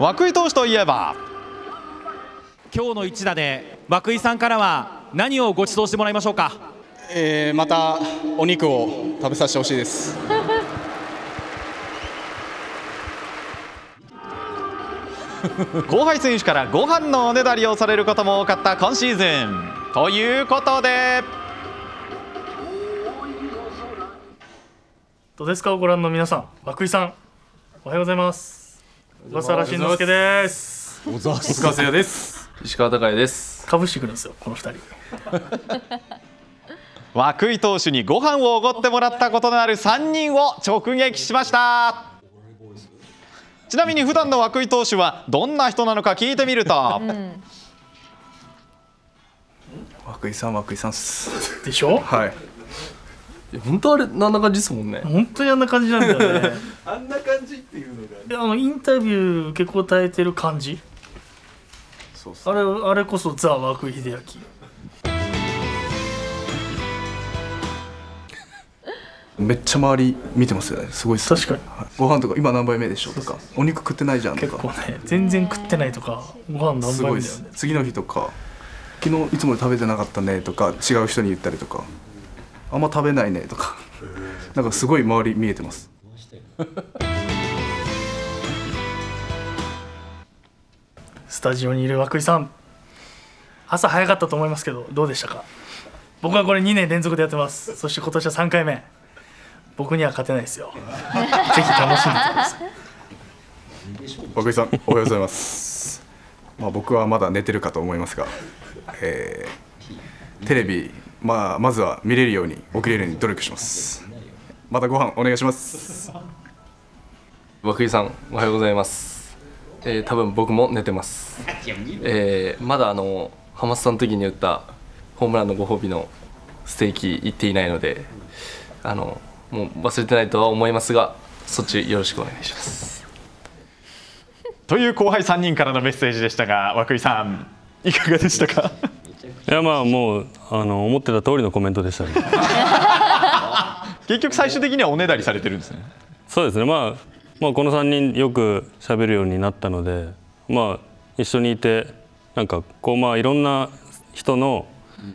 涌井投手といえば。今日の一打で涌井さんからは何をご馳走してもらいましょうか。えー、またお肉を食べさせてほしいです。後輩選手からご飯のおねだりをされることも多かった今シーズン。ということで。どうですか？ご覧の皆さん。涌井さんおはようございます小笠原慎之介です小笠谷です。石川隆也です。かぶしてくるんです。よこの二人涌井投手にご飯をおごってもらったことのある3人を直撃しました。ちなみに普段の涌井投手はどんな人なのか聞いてみると、涌井さん涌井さんっす。でしょ？はい。本当あれなんな感じですもんね。本当にあんな感じなんだよね。あんなあのインタビュー受け答えてる感じ？そうっすあれあれこそザ・涌井秀明。めっちゃ周り見てますよね。すごい確かに。はい。ご飯とか今何杯目でしょとか。お肉食ってないじゃんと結構かね全然食ってないとかご飯何すごいっす。杯目だよね次の日とか昨日いつも食べてなかったねとか違う人に言ったりとか。あんま食べないねとか。なんかすごい周り見えてますスタジオにいる涌井さん。朝早かったと思いますけどどうでしたか？僕はこれ2年連続でやってます。そして今年は3回目。僕には勝てないですよ。ぜひ楽しんでてください。涌井さんおはようございます。まあ僕はまだ寝てるかと思いますが、えーテレビ、まあ、まずは見れるように起きれるように努力します。またご飯お願いします。涌井さんおはようございますえー、多分僕も寝てます。えー、まだあの浜田さんの時に打ったホームランのご褒美のステーキ行っていないのであのもう忘れてないとは思いますがそっちよろしくお願いします。という後輩3人からのメッセージでしたが涌井さんいかがでしたか？いやまあもうあの思ってた通りのコメントでしたね。結局最終的にはおねだりされてるんですね。そうですね、まあ、まあこの3人よく喋るようになったので、まあ、一緒にいてなんかこうまあいろんな人の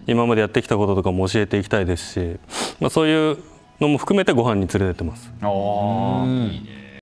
今までやってきたこととかも教えていきたいですし、まあ、そういうのも含めてご飯に連れてってます。おー